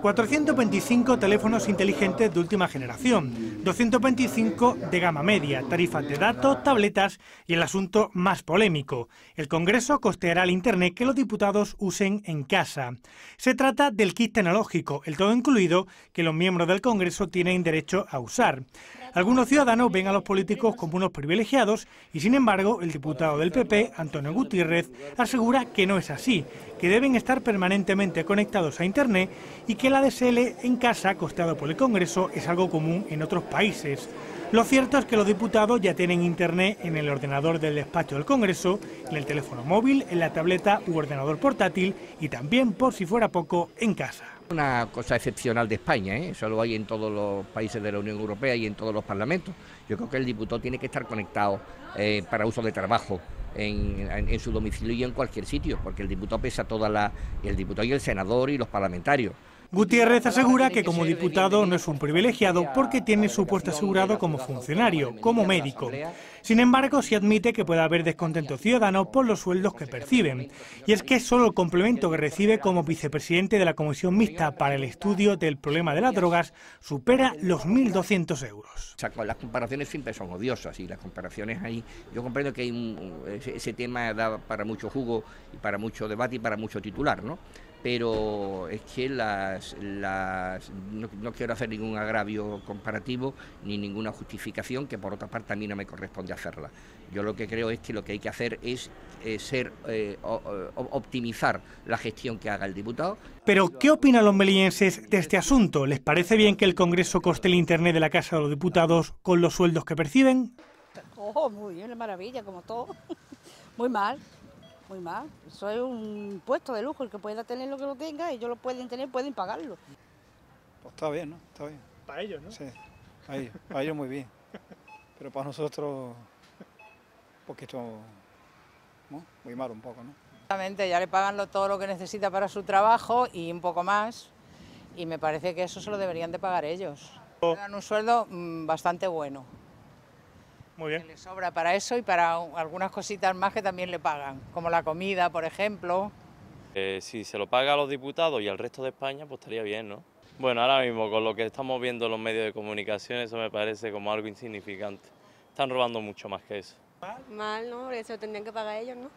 425 teléfonos inteligentes de última generación, 225 de gama media, tarifas de datos, tabletas y el asunto más polémico. El Congreso costeará el Internet que los diputados usen en casa. Se trata del kit tecnológico, el todo incluido, que los miembros del Congreso tienen derecho a usar. Algunos ciudadanos ven a los políticos como unos privilegiados y, sin embargo, el diputado del PP, Antonio Gutiérrez, asegura que no es así, que deben estar permanentemente conectados a Internet y que la DSL en casa, costeado por el Congreso, es algo común en otros países. Lo cierto es que los diputados ya tienen Internet en el ordenador del despacho del Congreso, en el teléfono móvil, en la tableta u ordenador portátil y también, por si fuera poco, en casa. Una cosa excepcional de España, ¿eh? eso lo hay en todos los países de la Unión Europea y en todos los parlamentos. Yo creo que el diputado tiene que estar conectado eh, para uso de trabajo en, su domicilio y en cualquier sitio, porque el diputado pesa toda la, el diputado y el senador y los parlamentarios. Gutiérrez asegura que como diputado no es un privilegiado porque tiene su puesto asegurado como funcionario, como médico. Sin embargo, se admite que puede haber descontento ciudadano por los sueldos que perciben. Y es que solo el complemento que recibe como vicepresidente de la Comisión Mixta para el estudio del problema de las drogas supera los 1.200 euros. las comparaciones siempre son odiosas y las comparaciones ahí, yo comprendo que ese, ese tema da para mucho jugo y para mucho debate y para mucho titular, ¿no? Pero es que las, no, quiero hacer ningún agravio comparativo ni ninguna justificación que por otra parte a mí no me corresponde hacerla. Yo lo que creo es que lo que hay que hacer es eh, ser eh, optimizar la gestión que haga el diputado. Pero ¿qué opinan los melienses de este asunto? ¿Les parece bien que el Congreso coste el Internet de la Casa de los Diputados con los sueldos que perciben? Oh, muy bien, maravilla, como todo. Muy mal muy mal. Eso es un puesto de lujo, el que pueda tener lo que lo tenga, ellos lo pueden tener, pueden pagarlo. Pues está bien, ¿no? Está bien. Para ellos, ¿no? Sí, para ellos, para ellos muy bien. Pero para nosotros, un poquito, ¿no? Muy mal un poco, ¿no? Exactamente, ya le pagan todo lo que necesita para su trabajo y un poco más. Y me parece que eso se lo deberían de pagar ellos. Dan un sueldo mm, bastante bueno. Muy bien. Que le sobra para eso y para algunas cositas más que también le pagan, como la comida, por ejemplo. Eh, si se lo paga a los diputados y al resto de España, pues estaría bien, ¿no? Bueno, ahora mismo con lo que estamos viendo en los medios de comunicación, eso me parece como algo insignificante. Están robando mucho más que eso. Mal, ¿no? Eso tendrían que pagar ellos, ¿no?